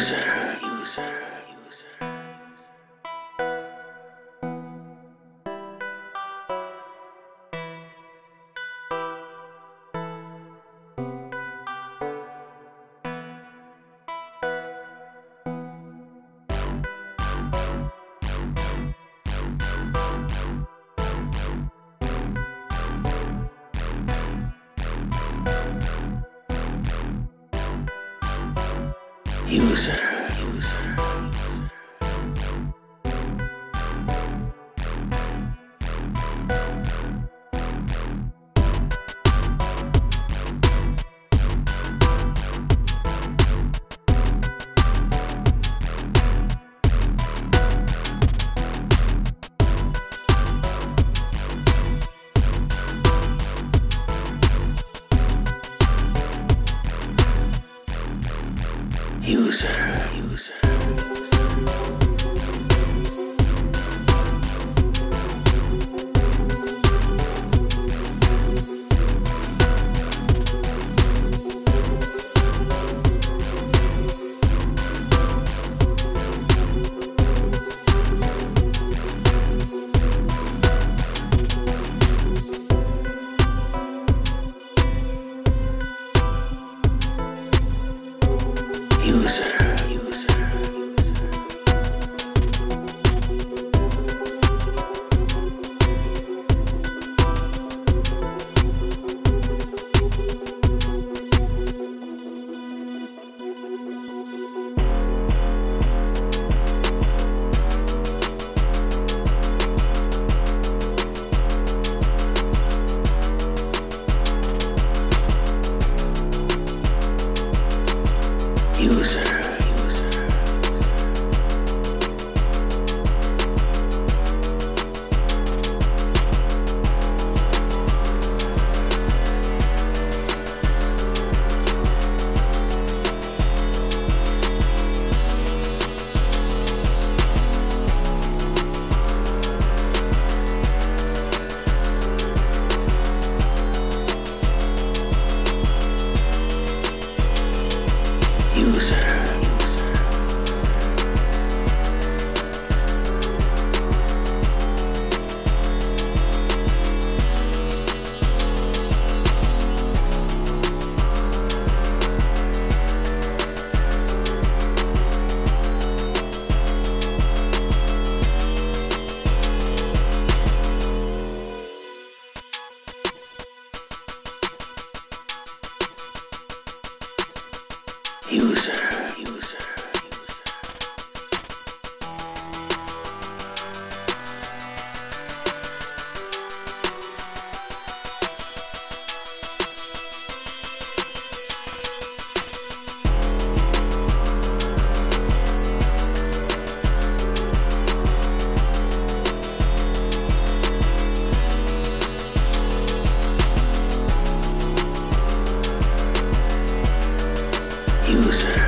User. User. User. User. User. User. User. user.